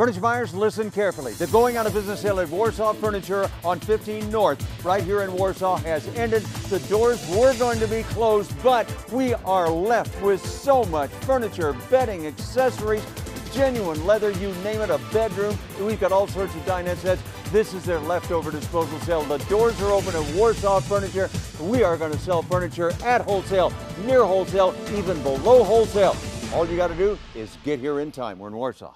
Furniture buyers, listen carefully. The going out of business sale at Warsaw Furniture on 15 North, right here in Warsaw, has ended. The doors were going to be closed, but we are left with so much furniture, bedding, accessories, genuine leather, you name it, a bedroom. We've got all sorts of dinette sets. This is their leftover disposal sale. The doors are open at Warsaw Furniture. We are going to sell furniture at wholesale, near wholesale, even below wholesale. All you got to do is get here in time. We're in Warsaw.